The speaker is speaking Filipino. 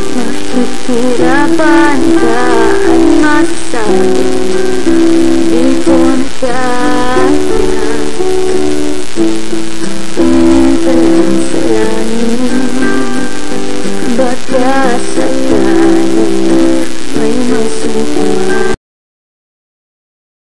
Mahihirapan ka at masasabi Hindi ko nakaya Tingin ka lang sa langit May masumpa